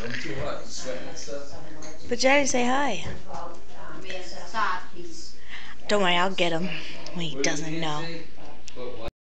I'm too hot, sweating and stuff. But Daddy, say hi. Don't worry, I'll get him when he doesn't know. say?